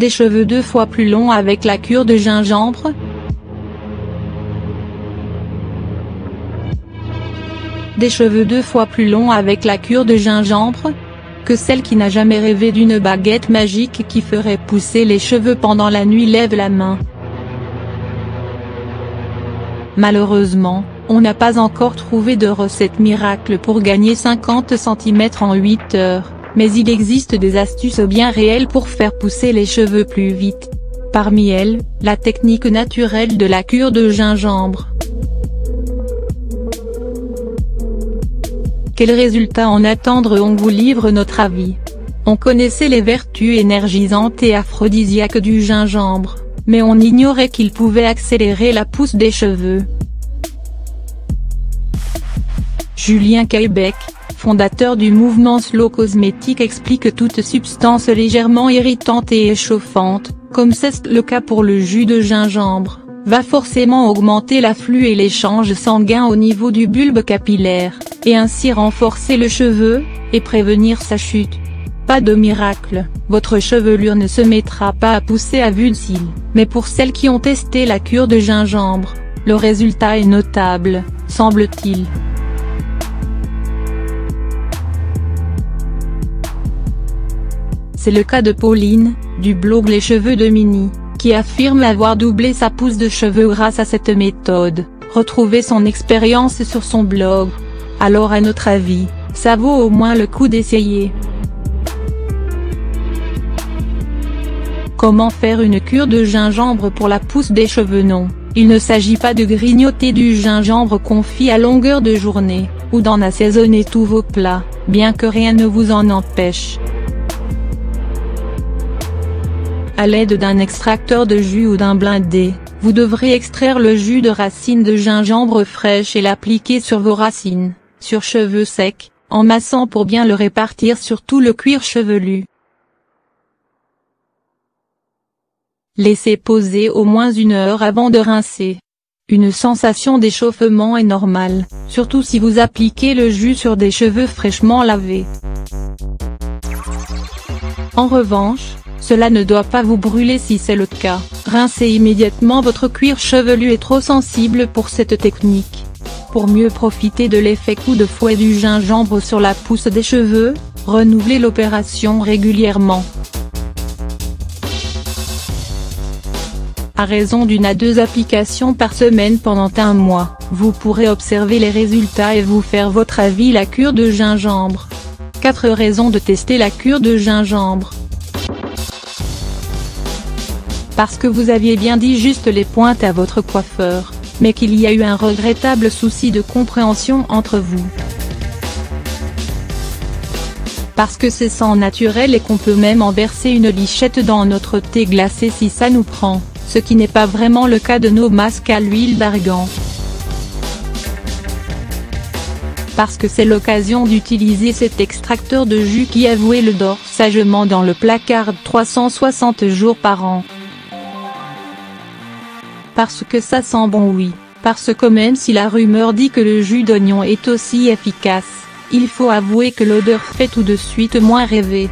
Des cheveux deux fois plus longs avec la cure de gingembre Des cheveux deux fois plus longs avec la cure de gingembre Que celle qui n'a jamais rêvé d'une baguette magique qui ferait pousser les cheveux pendant la nuit lève la main. Malheureusement, on n'a pas encore trouvé de recette miracle pour gagner 50 cm en 8 heures, mais il existe des astuces bien réelles pour faire pousser les cheveux plus vite. Parmi elles, la technique naturelle de la cure de gingembre. Quel résultat en attendre On vous livre notre avis. On connaissait les vertus énergisantes et aphrodisiaques du gingembre, mais on ignorait qu'il pouvait accélérer la pousse des cheveux. Julien Kaybeck, fondateur du mouvement Slow Cosmétique explique toute substance légèrement irritante et échauffante, comme c'est le cas pour le jus de gingembre, va forcément augmenter l'afflux et l'échange sanguin au niveau du bulbe capillaire, et ainsi renforcer le cheveu, et prévenir sa chute. Pas de miracle, votre chevelure ne se mettra pas à pousser à vue de cils, mais pour celles qui ont testé la cure de gingembre, le résultat est notable, semble-t-il. C'est le cas de Pauline, du blog Les Cheveux de Mini, qui affirme avoir doublé sa pousse de cheveux grâce à cette méthode. Retrouvez son expérience sur son blog. Alors à notre avis, ça vaut au moins le coup d'essayer. Comment faire une cure de gingembre pour la pousse des cheveux? Non, il ne s'agit pas de grignoter du gingembre confit à longueur de journée, ou d'en assaisonner tous vos plats, bien que rien ne vous en empêche. À l'aide d'un extracteur de jus ou d'un blindé, vous devrez extraire le jus de racines de gingembre fraîche et l'appliquer sur vos racines, sur cheveux secs, en massant pour bien le répartir sur tout le cuir chevelu. Laissez poser au moins une heure avant de rincer. Une sensation d'échauffement est normale, surtout si vous appliquez le jus sur des cheveux fraîchement lavés. En revanche, cela ne doit pas vous brûler si c'est le cas, rincez immédiatement votre cuir chevelu est trop sensible pour cette technique. Pour mieux profiter de l'effet coup de fouet du gingembre sur la pousse des cheveux, renouvelez l'opération régulièrement. À raison d'une à deux applications par semaine pendant un mois, vous pourrez observer les résultats et vous faire votre avis la cure de gingembre. 4 raisons de tester la cure de gingembre parce que vous aviez bien dit juste les pointes à votre coiffeur, mais qu'il y a eu un regrettable souci de compréhension entre vous. Parce que c'est sans naturel et qu'on peut même en verser une lichette dans notre thé glacé si ça nous prend, ce qui n'est pas vraiment le cas de nos masques à l'huile d'argan. parce que c'est l'occasion d'utiliser cet extracteur de jus qui avoué le dort sagement dans le placard 360 jours par an. Parce que ça sent bon oui, parce que même si la rumeur dit que le jus d'oignon est aussi efficace, il faut avouer que l'odeur fait tout de suite moins rêver.